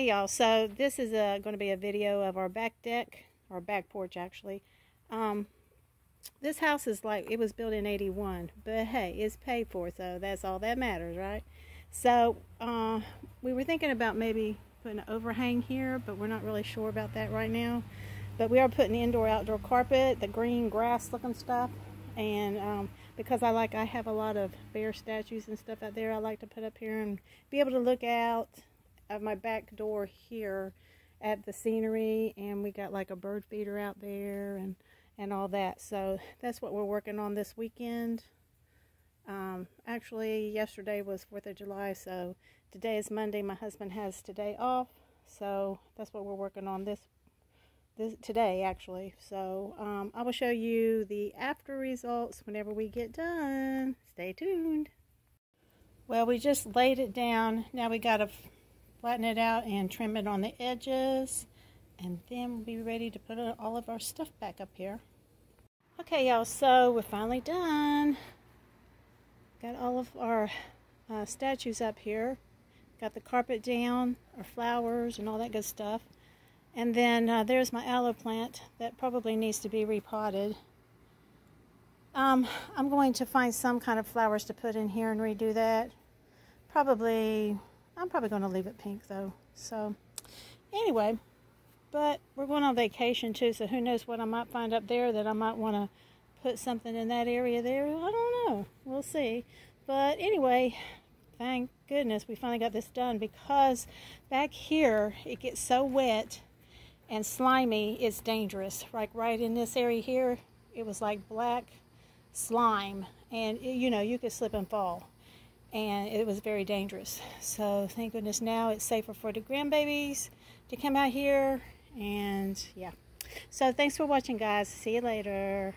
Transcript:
Hey y'all, so this is going to be a video of our back deck, or back porch actually. Um, this house is like, it was built in 81, but hey, it's paid for, so that's all that matters, right? So, uh, we were thinking about maybe putting an overhang here, but we're not really sure about that right now. But we are putting indoor-outdoor carpet, the green grass looking stuff, and um, because I like, I have a lot of bear statues and stuff out there I like to put up here and be able to look out of my back door here at the scenery and we got like a bird feeder out there and and all that. So that's what we're working on this weekend. Um, actually yesterday was 4th of July so today is Monday. My husband has today off so that's what we're working on this this today actually. So um, I will show you the after results whenever we get done. Stay tuned. Well we just laid it down. Now we got to flatten it out and trim it on the edges. And then we'll be ready to put all of our stuff back up here. Okay y'all so we're finally done. Got all of our uh, statues up here. Got the carpet down our flowers and all that good stuff. And then uh, there's my aloe plant that probably needs to be repotted. Um, I'm going to find some kind of flowers to put in here and redo that. Probably I'm probably going to leave it pink though. So anyway, but we're going on vacation too, so who knows what I might find up there that I might want to put something in that area there. I don't know. We'll see. But anyway, thank goodness we finally got this done because back here it gets so wet and slimy it's dangerous. Like right in this area here, it was like black slime and you know you could slip and fall and it was very dangerous. So thank goodness now it's safer for the grandbabies to come out here and yeah. So thanks for watching guys. See you later.